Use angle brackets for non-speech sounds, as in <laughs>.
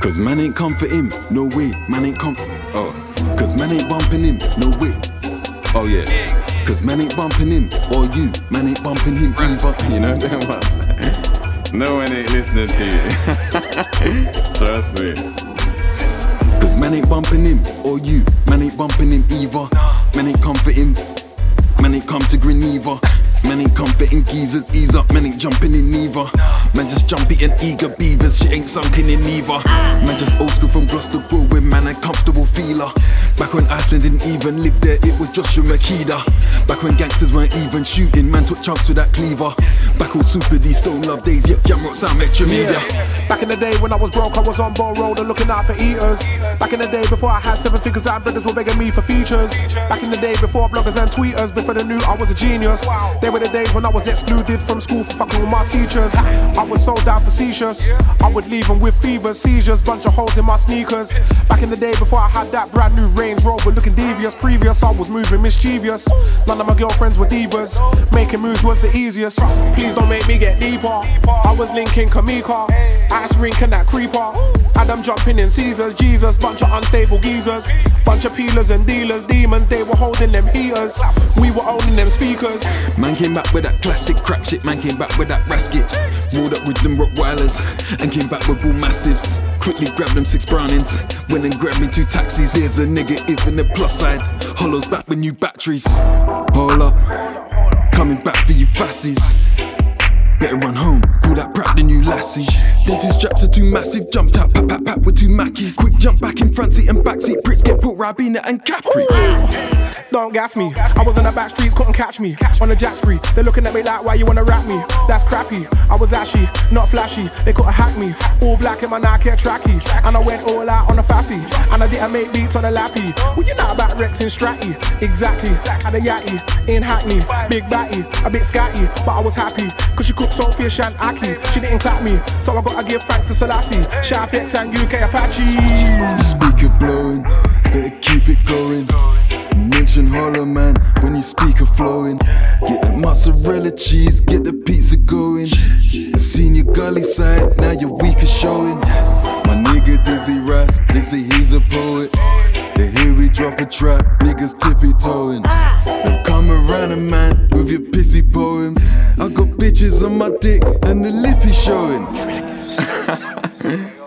Cause man ain't come for him, no way, man ain't come. Oh, cause man ain't bumping him, no way. Oh yeah. Cause man ain't bumping him, or you, man ain't bumping him either. <laughs> You know them ones. no one ain't listening to you. <laughs> Trust me. Cause man ain't bumping him, or you, man ain't bumping him either. Man ain't comforting, man ain't come to Geneva. Man ain't comforting geezers, ease up, man ain't jumping in neither. Jumpy and eager beavers, she ain't sunken in either. Man just old school from Gloucester Grove, man a comfortable feeler. Back when Iceland didn't even live there, it was Joshua Makeda. Back when gangsters weren't even shooting, man took chunks with that cleaver. Back on Super Stone Love days, yep, Jamrock Sound Metro Media. Back in the day when I was broke, I was on Bow Road and looking out for eaters. Back in the day before I had seven figures and brothers were begging me for features. Back in the day before bloggers and tweeters, before they knew I was a genius. They were the days when I was excluded from school for fucking with my teachers. I was so down facetious. I would leave them with fevers, seizures, bunch of holes in my sneakers. Back in the day before I had that brand new Range Rover looking devious. Previous, I was moving mischievous. None of my girlfriends were divas. Making moves was the easiest. Please don't make me get deeper. I was linking Kamika, ass rinking that creeper. Adam jumping in Caesars, Jesus, bunch of unstable geezers. Bunch of peelers and dealers, demons, they were holding them heaters. We were owning them speakers. Man came back with that classic crack shit, man came back with that rasket. Rolled up with them Rottweilers and came back with bull mastiffs. Quickly grabbed them six Brownings, went and grabbed me two taxis. Here's a negative and the plus side. Hollows back with new batteries. Hold up, coming back for you fassies. Better run home, call that prep the new lassie. Two straps are too massive, jumped out, pat pat pat with two Mackies. Quick jump back in front seat and back seat, Brits get put Rabina and Capri. Don't gas me. I was on the back streets, couldn't catch me. On the jack spree, they're looking at me like, why you wanna rap me? That's crappy. I was ashy, not flashy. They couldn't hack me. All black in my Nike tracky. And I went all out on the fassy. And I didn't make beats on the lappy. Well, you know about Rex and Stratty. Exactly. Had a yatty in Hackney. Big batty, a bit scatty. But I was happy. Cause she cooked saltfish and ackee. She didn't clap me. So I gotta give thanks to Selassie. Shout and UK Apache. Speaker blowing, mozzarella cheese, get the pizza going. I seen your gully side, now your weak is showing. My nigga Dizzee Ras, they say he's a poet. They hear we drop a trap, niggas tippy toeing. Don't come around a man with your pissy poems. I got bitches on my dick and the lippy showing. <laughs>